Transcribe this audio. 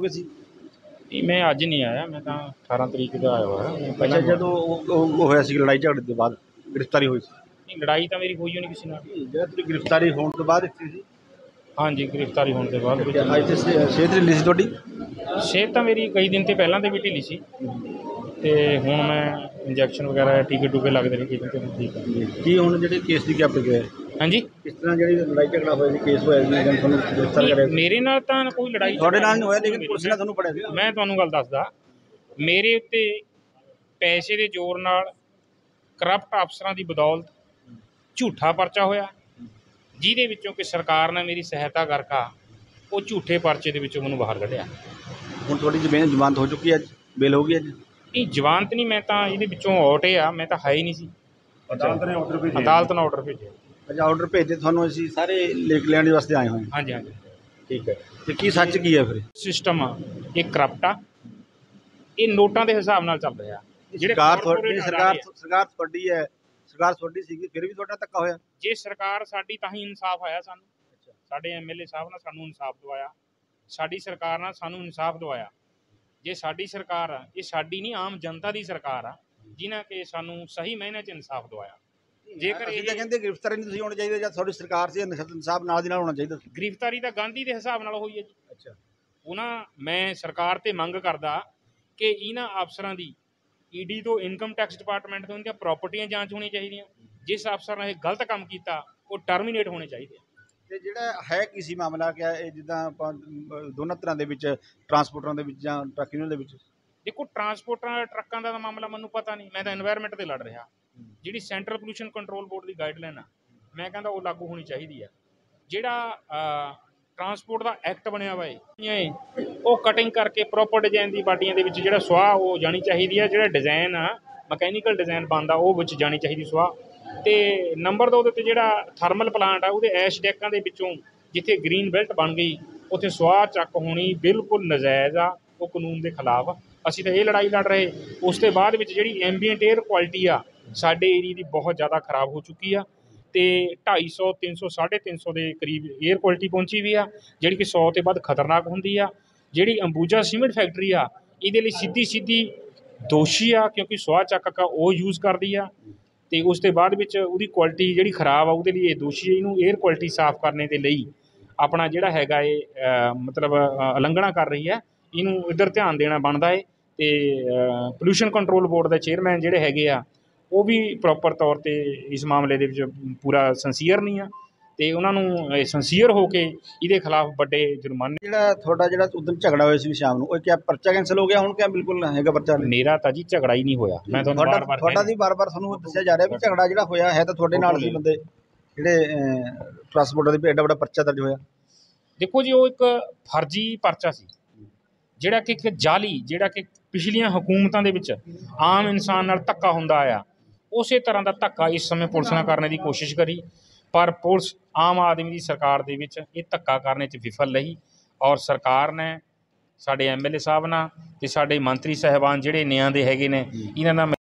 ਗਏ ਸੀ? ਨਹੀਂ ਮੈਂ ਅੱਜ ਨਹੀਂ ਆਇਆ ਮੈਂ ਤਾਂ 18 ਤਰੀਕ ਦਾ ਆਇਆ ਹੋਇਆ। ਮੈਂ ਅੱਛਾ ਪਹਿਲਾਂ ਜਦੋਂ ਉਹ ਉਹ ਹੋਇਆ ਸੀ ਲੜਾਈ ਝਗੜੇ ਤੋਂ ਬਾਅਦ ਗ੍ਰਿਫਤਾਰੀ ਹੋਈ ਸੀ? ਨਹੀਂ, ਲੜਾਈ ਤਾਂ ਮੇਰੀ ਹੋਈ ਨਹੀਂ ਕਿਸੇ ਨਾਲ। ਜਿਹੜਾ ਤੁਸੀਂ ਗ੍ਰਿਫਤਾਰੀ ਹੋਣ ਤੋਂ ਬਾਅਦ ਇੱਥੇ ਸੀ? ਹਾਂਜੀ ਗ੍ਰਿਫਤਾਰੀ ਹੋਣ ਦੇ ਬਾਅਦ। ਕਿ ਅੱਜ ਤੇ ਸਿਹਤ ਢਿੱਲੀ ਸੀ ਤੁਹਾਡੀ? ਸਿਹਤ ਤਾਂ ਮੇਰੀ ਕਈ ਦਿਨ ਤੇ ਪਹਿਲਾਂ ਤੇ ਵੀ ਢਿੱਲੀ ਸੀ। ਤੇ ਹੁਣ ਮੈਂ ਇੰਜੈਕਸ਼ਨ ਵਗੈਰਾ ਟੀਕੇ ਟੂਕੇ ਲੱਗਦੇ ਨੇ ਕਿਤੇ ਤੇ ਹੁਣ ਠੀਕ ਹੈ ਕੀ ਹੁਣ ਜਿਹੜੇ ਕੇਸ ਦੀ ਕੀ ਪ੍ਰਕਿਰਿਆ ਹੈ? ਹਾਂਜੀ। ਕਿਸ ਤਰ੍ਹਾਂ ਜਿਹੜੀ ਲੜਾਈ ਝਗੜਾ ਹੋਇਆ ਸੀ ਕੇਸ ਹੋਇਆ ਸੀ ਜਾਂ ਤੁਹਾਨੂੰ ਗ੍ਰਿਫਤਾਰ ਕਰਿਆ ਮੇਰੇ ਨਾਲ ਤਾਂ ਕੋਈ ਲੜਾਈ ਤੁਹਾਡੇ ਨਾਲ ਨਹੀਂ ਹੋਇਆ ਲੇਕਿਨ ਪੁਲਿਸ ਨੇ ਤੁਹਾਨੂੰ ਫੜਿਆ ਸੀ। ਮੈਂ ਤੁਹਾਨੂੰ ਗੱਲ ਦੱਸਦਾ। ਮੇਰੇ ਉੱਤੇ ਪੈਸੇ ਦੇ ਜ਼ੋਰ ਨਾਲ ਕਰਪਟ ਅਫਸਰਾਂ ਦੀ ਬਦੌਲਤ ਝੂਠਾ ਪਰਚਾ ਹੋਇਆ। ਜਿਹਦੇ ਵਿੱਚੋਂ ਕਿ ਸਰਕਾਰ ਨੇ ਮੇਰੀ ਸਹਾਇਤਾ ਕਰਕਾ ਉਹ ਝੂਠੇ ਪਰਚੇ ਦੇ ਵਿੱਚੋਂ ਮੈਨੂੰ ਬਾਹਰ ਕੱਢਿਆ। ਹੁਣ ਤੁਹਾਡੀ ਜ਼ਮੀਨ ਜ਼ਮਾਨਤ ਹੋ ਚੁੱਕੀ ਹੈ ਅੱਜ? ਬੇਲ ਹੋ ਗਈ ਅੱਜ? ਇਹ ਜਵਾਨਤ ਨਹੀਂ ਮੈਂ ਤਾਂ ਇਹਦੇ ਵਿੱਚੋਂ ਆਊਟ ਆ ਮੈਂ ਤਾਂ ਹੈ ਹੀ ਨਹੀਂ ਸੀ। ਅਦਾਲਤ ਨੇ ਆਰਡਰ ਭੇਜਿਆ ਅਦਾਲਤ ਨੇ ਆਰਡਰ ਭੇਜਿਆ। ਅੱਛਾ ਆਰਡਰ ਭੇਜਦੇ ਤੁਹਾਨੂੰ ਅਸੀਂ ਸਾਰੇ ਲੇਖ ਲੈਣ ਦੇ ਵਾਸਤੇ ਆਏ ਹੋਏ ਹਾਂ। ਹਾਂਜੀ ਹਾਂਜੀ। ਠੀਕ ਹੈ। ਤੇ ਕੀ ਸੱਚ ਕੀ ਹੈ ਫਿਰ? ਸਿਸਟਮ ਆ ਇਹ ਕਰਪਟ ਆ। ਇਹ ਨੋਟਾਂ ਦੇ ਹਿਸਾਬ ਨਾਲ ਚੱਲ ਰਿਹਾ। ਸਰਕਾਰ ਤੁਹਾਡੀ ਸਰਕਾਰ। ਸਰਕਾਰ ਤੁਹਾਡੀ ਹੈ ਸਰਕਾਰ ਤੁਹਾਡੀ ਸੀਗੀ ਫਿਰ ਵੀ ਤੁਹਾਡਾ ਧੱਕਾ ਹੋਇਆ? ਜੇ ਸਰਕਾਰ ਸਾਡੀ ਤਾਂ ਹੀ ਇਨਸਾਫ ਆਇਆ ਸਾਨੂੰ। ਸਾਡੇ ਐਮਐਲਏ ਸਾਹਿਬ ਨੇ ਸਾਨੂੰ ਇਨਸਾਫ ਦਵਾਇਆ। ਸਾਡੀ ਸਰਕਾਰ ਨੇ ਸਾਨੂੰ ਇਨਸਾਫ ਦਵਾਇਆ। ਜੇ ਸਾਡੀ ਸਰਕਾਰ ਆ ਇਹ ਸਾਡੀ ਨਹੀਂ ਆਮ ਜਨਤਾ ਦੀ ਸਰਕਾਰ ਆ ਜਿਨ੍ਹਾਂ ਕਿ ਸਾਨੂੰ ਸਹੀ ਮਾਇਨੇ 'ਚ ਇਨਸਾਫ ਦਵਾਇਆ। ਜੇਕਰ ਇਹ ਕਹਿੰਦੇ ਗ੍ਰਿਫਤਾਰੀ ਨਹੀਂ ਤੁਸੀਂ ਹੋਣਾ ਚਾਹੀਦਾ ਜਾਂ ਤੁਹਾਡੀ ਸਰਕਾਰ ਸੀ ਇਨਸਾਫ ਨਾਲ ਦੀ ਨਾਲ ਹੋਣਾ ਚਾਹੀਦਾ ਸੀ। ਗ੍ਰਿਫਤਾਰੀ ਤਾਂ ਗਾਂਧੀ ਦੇ ਹਿਸਾਬ ਨਾਲ ਹੋਈ ਹੈ ਜੀ। ਅੱਛਾ। ਉਹਨਾਂ ਮੈਂ ਸਰਕਾਰ ਤੇ ਮੰਗ ਕਰਦਾ ਕਿ ਇਹਨਾਂ ਅਫਸਰਾਂ ਦੀ ਈਡੀ ਤੋਂ ਇਨਕਮ ਟੈਕਸ ਡਿਪਾਰਟਮੈਂਟ ਤੋਂ ਉਹਨਾਂ ਪ੍ਰਾਪਰਟੀਆਂ ਜਾਂਚ ਹੋਣੀ ਚਾਹੀਦੀਆਂ। ਜਿਸ ਅਫਸਰ ਨੇ ਇਹ ਗਲਤ ਕੰਮ ਕੀਤਾ ਉਹ ਟਰਮੀਨੇਟ ਹੋਣੇ ਚਾਹੀਦੇ ਤੇ ਜਿਹੜਾ ਹੈ ਕੀ ਮਾਮਲਾ? ਕਿ ਇਹ ਜਿੱਦਾਂ ਆਪਾਂ ਦੋਨਾਂ ਤਰ੍ਹਾਂ ਦੇ ਵਿੱਚ ਟਰਾਂਸਪੋਰਟਰਾਂ ਦੇ ਵਿੱਚ ਜਾਂ ਟਰੱਕ ਦੇ ਵਿੱਚ? ਦੇਖੋ ਟਰਾਂਸਪੋਰਟਰਾਂ ਟਰੱਕਾਂ ਦਾ ਮਾਮਲਾ ਮੈਨੂੰ ਪਤਾ ਨਹੀਂ। ਮੈਂ ਤਾਂ এনवायरमेंट ਤੇ ਲੜ ਰਿਹਾ। ਜਿਹੜੀ ਸੈਂਟਰਲ ਪੋਲੂਸ਼ਨ ਕੰਟਰੋਲ ਬੋਰਡ ਦੀ ਗਾਈਡਲਾਈਨ ਆ, ਮੈਂ ਕਹਿੰਦਾ ਉਹ ਲਾਗੂ ਹੋਣੀ ਚਾਹੀਦੀ ਆ। ਜਿਹੜਾ ਟਰਾਂਸਪੋਰਟ ਦਾ ਐਕਟ ਬਣਿਆ ਵਾ ਏ ਉਹ ਕਟਿੰਗ ਕਰਕੇ ਪ੍ਰੋਪਰ ਡਿਜ਼ਾਈਨ ਦੀ ਬਾਡੀਆਂ ਦੇ ਵਿੱਚ ਜਿਹੜਾ ਸੁਆਹ ਉਹ ਜਾਣੀ ਚਾਹੀਦੀ ਆ, ਜਿਹੜਾ ਡਿਜ਼ਾਈਨ ਆ ਮਕੈਨੀਕਲ ਡਿਜ਼ਾਈਨ ਬਣਦਾ, ਉਹ ਵਿੱਚ ਜਾਣੀ ਚਾਹੀਦੀ ਸੁਆਹ। ਤੇ ਨੰਬਰ 2 ਦੇ ਉੱਤੇ ਜਿਹੜਾ ਥਰਮਲ ਪਲਾਂਟ ਆ, ਉਹਦੇ ਐਸ਼ ਡੈਕਾਂ ਦੇ ਵਿੱਚੋਂ ਜਿੱਥੇ ਗ੍ਰੀਨ ਬੈਲਟ ਬਣ ਗਈ, ਉੱਥੇ ਸੁਆਹ ਚੱਕ ਹੋਣੀ ਬਿਲਕੁਲ ਨਜਾਇਜ਼ ਆ, ਉਹ ਕਾਨੂੰਨ ਦੇ ਖਿਲਾਫ। ਅਸੀਂ ਤਾਂ ਇਹ ਲੜਾਈ ਲੜ ਰਹੇ, ਉਸ ਤੋਂ ਬਾਅਦ ਵਿੱਚ ਜਿਹੜੀ ਐਂਬੀਐਂਟ 에ਅਰ ਕੁਆਲਿਟੀ ਆ ਸਾਡੇ ਏਰੀਆ ਦੀ ਬਹੁਤ ਜ਼ਿਆਦਾ ਖਰਾਬ ਹੋ ਚੁੱਕੀ ਆ ਤੇ 250 300 350 ਦੇ ਕਰੀਬ 에ਅਰ ਕੁਆਲਿਟੀ ਪਹੁੰਚੀ ਵੀ ਆ, ਜਿਹੜੀ ਕਿ 100 ਤੇ ਵੱਧ ਖਤਰਨਾਕ ਹੁੰਦੀ ਆ। ਜਿਹੜੀ ਅੰਬੂਜਾ ਸੀਮੈਂਟ ਫੈਕਟਰੀ ਆ, ਇਹਦੇ ਲਈ ਸਿੱਧੀ ਸਿੱਧੀ ਦੋਸ਼ੀ ਆ, ਕਿਉਂਕਿ ਸੁਆਹ ਚੱਕ ਕਾ ਉਹ ਯੂਜ਼ ਕਰਦੀ ਆ। ਤੇ ਉਸ ਤੋਂ ਬਾਅਦ ਵਿੱਚ ਉਹਦੀ ਕੁਆਲਿਟੀ ਜਿਹੜੀ ਖਰਾਬ ਆ, ਉਹਦੇ ਲਈ ਇਹ ਦੋਸ਼ੀ ਹੈ ਇਹਨੂੰ 에ਅਰ ਕੁਆਲਿਟੀ ਸਾਫ਼ ਕਰਨੇ ਦੇ ਲਈ ਆਪਣਾ ਜਿਹੜਾ ਹੈਗਾ ਇਹ ਮਤਲਬ ਉਲੰਘਣਾ ਕਰ ਰਹੀ ਹੈ ਇਹਨੂੰ ਇੱਧਰ ਧਿਆਨ ਦੇਣਾ ਬਣਦਾ ਏ ਤੇ ਪੋਲੂਸ਼ਨ ਕੰਟਰੋਲ ਬੋਰਡ ਦੇ ਚੇਅਰਮੈਨ ਜਿਹੜੇ ਹੈਗੇ ਆ ਉਹ ਵੀ ਪ੍ਰੋਪਰ ਤੌਰ ਤੇ ਇਸ ਮਾਮਲੇ ਦੇ ਵਿੱਚ ਪੂਰਾ ਸੰਸੀਅਰ ਨਹੀਂ ਆ ਤੇ ਉਹਨਾਂ ਨੂੰ ਸੰਸੀਅਰ ਹੋ ਕੇ ਇਹਦੇ ਖਿਲਾਫ ਵੱਡੇ ਜੁਰਮਾਨੇ ਜਿਹੜਾ ਤੁਹਾਡਾ ਜਿਹੜਾ ਉਦੋਂ ਝਗੜਾ ਹੋਇਆ ਸੀ ਸ਼ਾਮ ਨੂੰ ਉਹ ਕਿਆ ਪਰਚਾ ਕੈਂਸਲ ਹੋ ਗਿਆ ਹੁਣ ਕਿਆ ਬਿਲਕੁਲ ਹੈਗਾ ਪਰਚਾ ਮੇਰਾ ਤਾਂ ਜੀ ਝਗੜਾ ਹੀ ਨਹੀਂ ਹੋਇਆ। ਮੈਂ ਤੁਹਾਨੂੰ ਬਾਰ-ਬਾਰ ਤੁਹਾਡਾ ਵੀ ਬਾਰ-ਬਾਰ ਤੁਹਾਨੂੰ ਦੱਸਿਆ ਜਾ ਰਿਹਾ ਵੀ ਝਗੜਾ ਜਿਹੜਾ ਹੋਇਆ ਹੈ ਤਾਂ ਤੁਹਾਡੇ ਨਾਲ ਸੀ ਬੰਦੇ ਜਿਹੜੇ ਟਰਾਂਸਪੋਰਟਰ ਦੇ ਐਡਾ ਵੱਡਾ ਪਰਚਾ ਦਰਜ ਹੋਇਆ। ਦੇਖੋ ਜੀ ਉਹ ਇੱਕ ਫਰਜ਼ੀ ਪਰਚਾ ਸੀ। ਜਿਹੜਾ ਕਿ ਇੱਕ ਜਾਲੀ ਜਿਹੜਾ ਕਿ ਪਿਛਲੀਆਂ ਹਕੂਮਤਾਂ ਦੇ ਵਿੱਚ ਆਮ ਇਨਸਾਨ ਨਾਲ ਧੱਕਾ ਹੁੰਦਾ ਆਇਆ। ਉਸੇ ਤਰ੍ਹਾਂ ਦਾ ਧੱਕਾ ਇਸ ਸਮੇਂ ਪੁਲਿਸ ਨਾਲ ਕਰਨ ਦੀ ਕੋਸ਼ਿਸ਼ ਕਰੀ ਪਰ ਪੁਲਿਸ ਆਮ ਆਦਮੀ ਦੀ ਸਰਕਾਰ ਦੇ ਵਿੱਚ ਇਹ ਧੱਕਾ ਕਰਨ 'ਚ ਵਿਫਲ ਰਹੀ ਔਰ ਸਰਕਾਰ ਨੇ ਸਾਡੇ ਐਮਐਲਏ ਸਾਹਿਬ ਨਾਲ ਤੇ ਸਾਡੇ ਮੰਤਰੀ ਸਾਹਿਬਾਨ ਜਿਹੜੇ ਨਿਆਂ ਦੇ ਹੈਗੇ ਨੇ ਇਹਨਾਂ ਨਾਲ